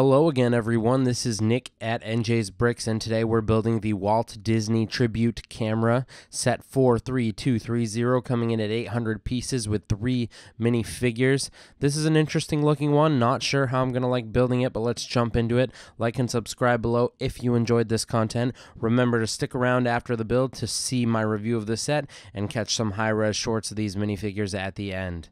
Hello again, everyone. This is Nick at NJ's Bricks, and today we're building the Walt Disney Tribute Camera set 43230, coming in at 800 pieces with three minifigures. This is an interesting looking one. Not sure how I'm going to like building it, but let's jump into it. Like and subscribe below if you enjoyed this content. Remember to stick around after the build to see my review of the set and catch some high res shorts of these minifigures at the end.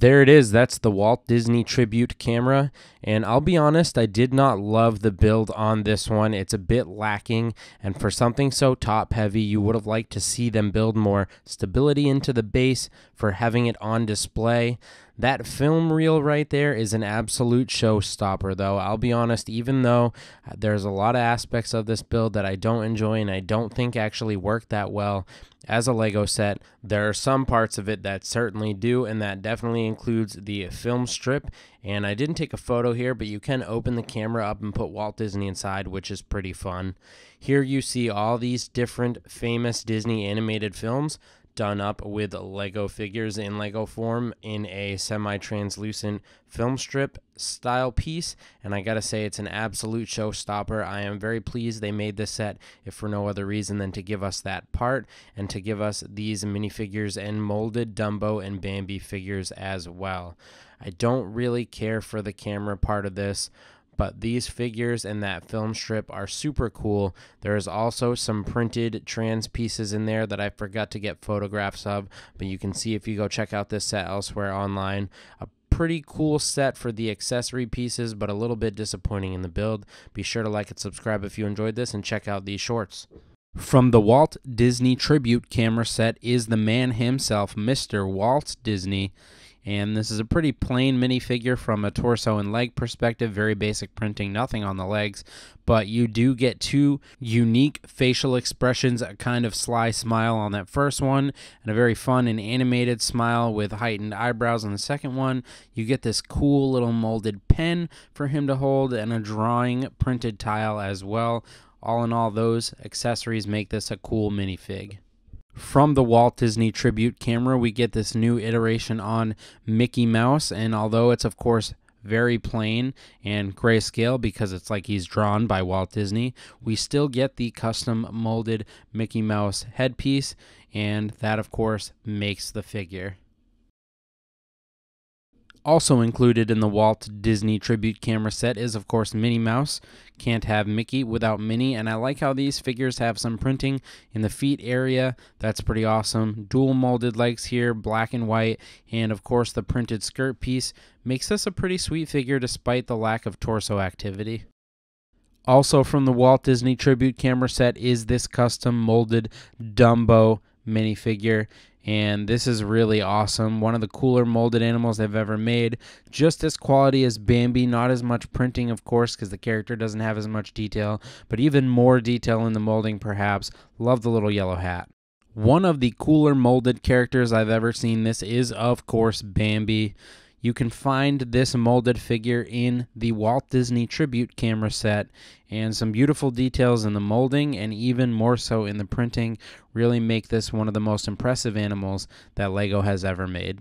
There it is. That's the Walt Disney Tribute camera. And I'll be honest, I did not love the build on this one. It's a bit lacking. And for something so top heavy, you would have liked to see them build more stability into the base for having it on display. That film reel right there is an absolute showstopper, though. I'll be honest, even though uh, there's a lot of aspects of this build that I don't enjoy and I don't think actually work that well as a Lego set, there are some parts of it that certainly do, and that definitely includes the film strip. And I didn't take a photo here, but you can open the camera up and put Walt Disney inside, which is pretty fun. Here you see all these different famous Disney animated films done up with Lego figures in Lego form in a semi translucent film strip style piece. And I gotta say, it's an absolute showstopper. I am very pleased they made this set, if for no other reason than to give us that part and to give us these minifigures and molded Dumbo and Bambi figures as well. I don't really care for the camera part of this but these figures and that film strip are super cool. There is also some printed trans pieces in there that I forgot to get photographs of, but you can see if you go check out this set elsewhere online. A pretty cool set for the accessory pieces, but a little bit disappointing in the build. Be sure to like and subscribe if you enjoyed this and check out these shorts. From the Walt Disney Tribute camera set is the man himself, Mr. Walt Disney. And this is a pretty plain minifigure from a torso and leg perspective, very basic printing, nothing on the legs. But you do get two unique facial expressions a kind of sly smile on that first one, and a very fun and animated smile with heightened eyebrows on the second one. You get this cool little molded pen for him to hold, and a drawing printed tile as well. All in all, those accessories make this a cool minifig. From the Walt Disney Tribute camera, we get this new iteration on Mickey Mouse, and although it's, of course, very plain and grayscale because it's like he's drawn by Walt Disney, we still get the custom molded Mickey Mouse headpiece, and that, of course, makes the figure. Also included in the Walt Disney tribute camera set is, of course, Minnie Mouse. Can't have Mickey without Minnie, and I like how these figures have some printing in the feet area. That's pretty awesome. Dual molded legs here, black and white, and of course, the printed skirt piece makes this a pretty sweet figure despite the lack of torso activity. Also from the Walt Disney tribute camera set is this custom molded Dumbo minifigure and this is really awesome. One of the cooler molded animals they've ever made. Just as quality as Bambi, not as much printing, of course, because the character doesn't have as much detail, but even more detail in the molding, perhaps. Love the little yellow hat. One of the cooler molded characters I've ever seen. This is, of course, Bambi. You can find this molded figure in the Walt Disney Tribute camera set, and some beautiful details in the molding and even more so in the printing really make this one of the most impressive animals that LEGO has ever made.